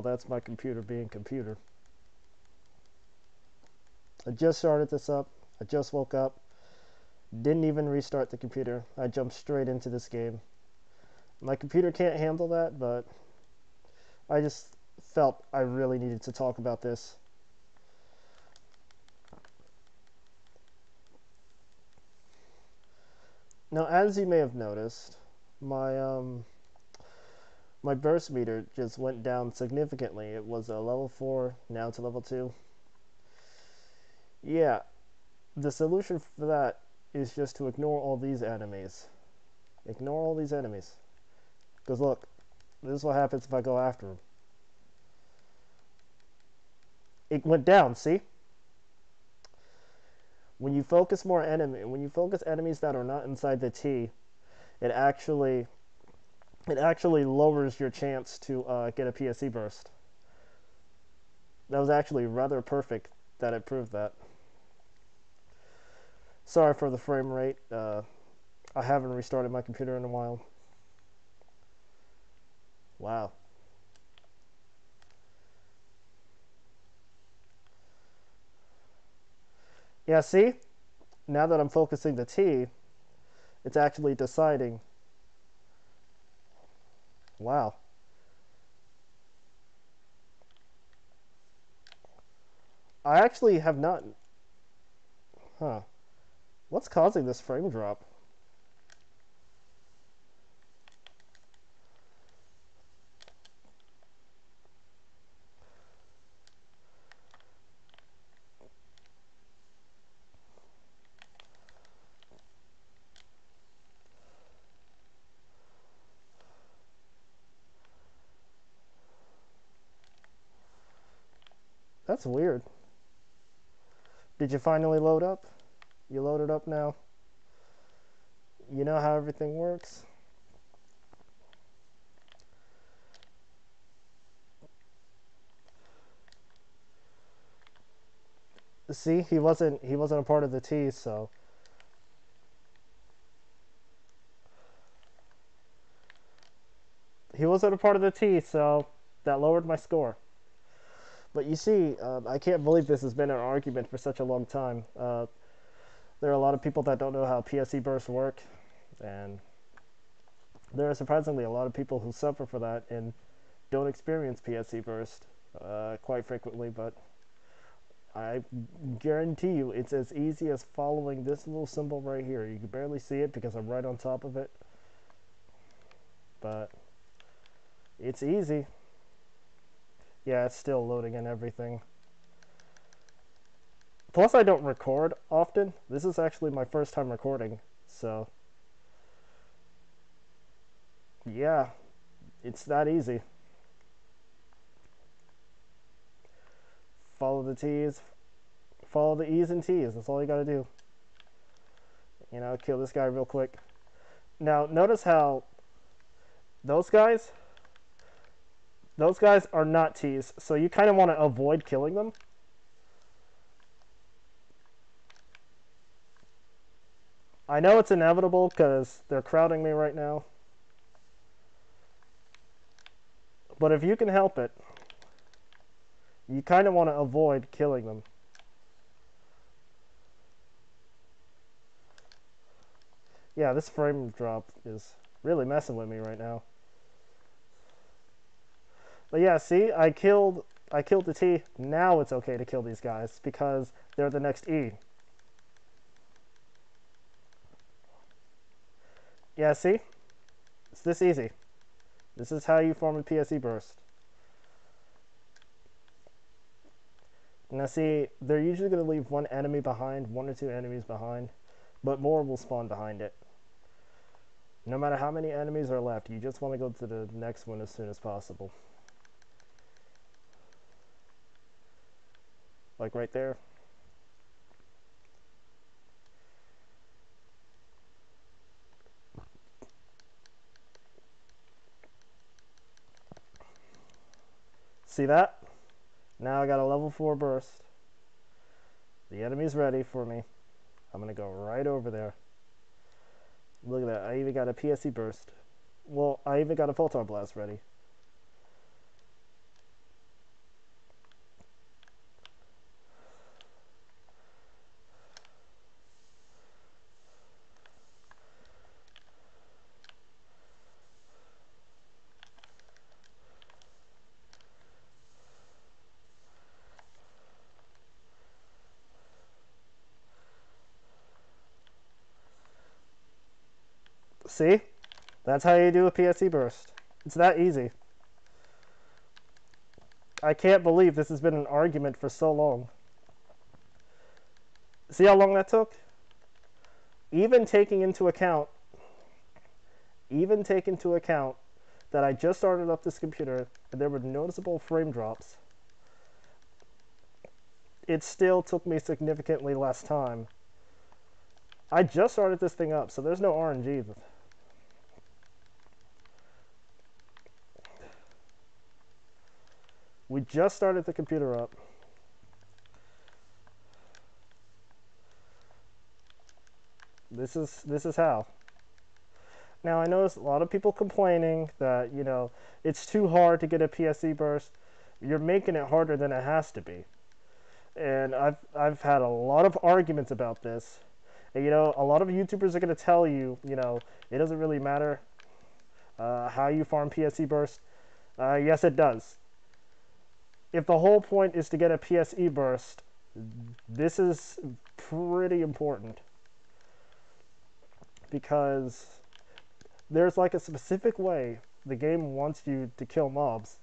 That's my computer being computer. I just started this up. I just woke up. Didn't even restart the computer. I jumped straight into this game. My computer can't handle that, but I just felt I really needed to talk about this. Now, as you may have noticed, my um, my burst meter just went down significantly. It was a level 4, now to level 2. Yeah, the solution for that is just to ignore all these enemies. Ignore all these enemies. Because look, this is what happens if I go after them. It went down, see? When you focus more enemy, when you focus enemies that are not inside the T, it actually it actually lowers your chance to uh, get a PSE burst. That was actually rather perfect that it proved that. Sorry for the frame rate. Uh, I haven't restarted my computer in a while. Wow. Yeah, see? Now that I'm focusing the T, it's actually deciding. Wow. I actually have not... Huh. What's causing this frame drop? That's weird. Did you finally load up? You loaded up now? You know how everything works? See, he wasn't he wasn't a part of the T, so he wasn't a part of the T, so that lowered my score. But you see, uh, I can't believe this has been an argument for such a long time. Uh, there are a lot of people that don't know how PSE bursts work, and there are surprisingly a lot of people who suffer for that and don't experience PSE burst uh, quite frequently, but I guarantee you it's as easy as following this little symbol right here. You can barely see it because I'm right on top of it, but it's easy. Yeah, it's still loading and everything. Plus, I don't record often. This is actually my first time recording, so... Yeah, it's that easy. Follow the T's. Follow the E's and T's. That's all you gotta do. You know, kill this guy real quick. Now, notice how those guys those guys are not T's, so you kind of want to avoid killing them. I know it's inevitable because they're crowding me right now. But if you can help it, you kind of want to avoid killing them. Yeah, this frame drop is really messing with me right now. But yeah, see, I killed I killed the T. Now it's okay to kill these guys because they're the next E. Yeah, see? It's this easy. This is how you form a PSE burst. Now see, they're usually going to leave one enemy behind, one or two enemies behind, but more will spawn behind it. No matter how many enemies are left, you just want to go to the next one as soon as possible. Like right there. See that? Now I got a level 4 burst. The enemy's ready for me. I'm going to go right over there. Look at that. I even got a PSE burst. Well, I even got a Photon Blast ready. See? That's how you do a PSE burst. It's that easy. I can't believe this has been an argument for so long. See how long that took? Even taking into account, even taking into account that I just started up this computer and there were noticeable frame drops, it still took me significantly less time. I just started this thing up, so there's no RNG. We just started the computer up. This is this is how. Now I notice a lot of people complaining that, you know, it's too hard to get a PSE burst. You're making it harder than it has to be. And I've I've had a lot of arguments about this. And you know, a lot of YouTubers are going to tell you, you know, it doesn't really matter uh, how you farm PSE burst. Uh, yes, it does if the whole point is to get a PSE burst, this is pretty important. Because there's like a specific way the game wants you to kill mobs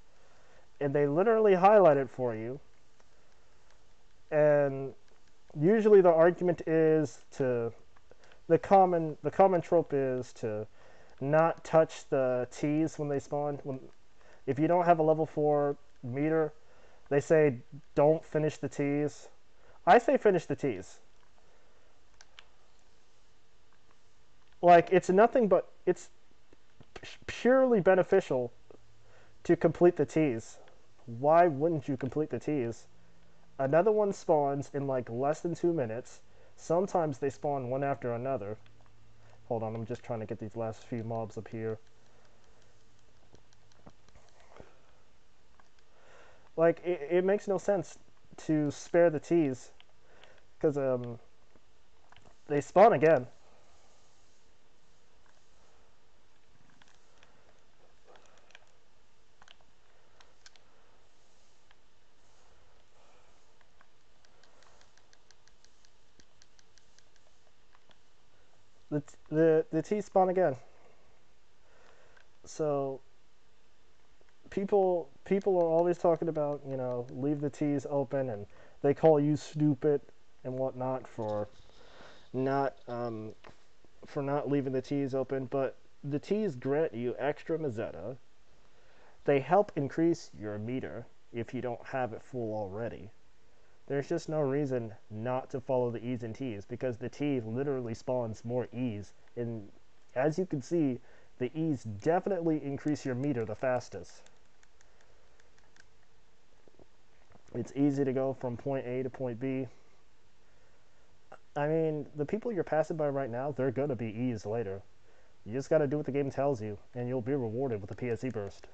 and they literally highlight it for you. And usually the argument is to the common the common trope is to not touch the T's when they spawn. When if you don't have a level 4 meter they say don't finish the T's. I say finish the T's. Like, it's nothing but, it's purely beneficial to complete the T's. Why wouldn't you complete the T's? Another one spawns in like less than two minutes. Sometimes they spawn one after another. Hold on, I'm just trying to get these last few mobs up here. Like, it, it makes no sense to spare the T's. Because, um, they spawn again. The, the, the T spawn again. So, people people are always talking about you know leave the T's open and they call you stupid and whatnot for not um, for not leaving the T's open, but the T's grant you extra Meseta. They help increase your meter if you don't have it full already. There's just no reason not to follow the E's and T's because the T literally spawns more E's. And as you can see, the E's definitely increase your meter the fastest. It's easy to go from point A to point B. I mean, the people you're passing by right now, they're going to be E's later. You just got to do what the game tells you, and you'll be rewarded with a PSE burst.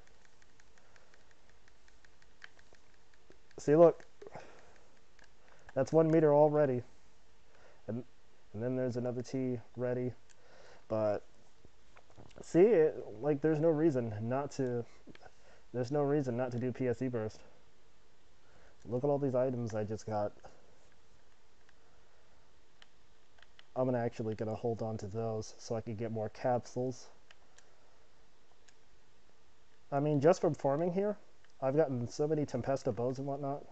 See, look. That's one meter already. And, and then there's another T ready. But, see, it, like, there's no reason not to... There's no reason not to do PSE burst. Look at all these items I just got. I'm gonna actually gonna hold on to those so I can get more capsules. I mean, just from farming here, I've gotten so many Tempesta bows and whatnot.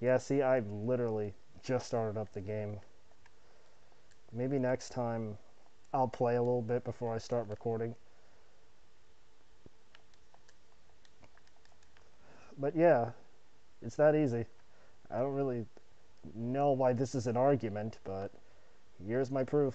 Yeah, see, I've literally just started up the game. Maybe next time I'll play a little bit before I start recording. But yeah, it's that easy. I don't really know why this is an argument, but here's my proof.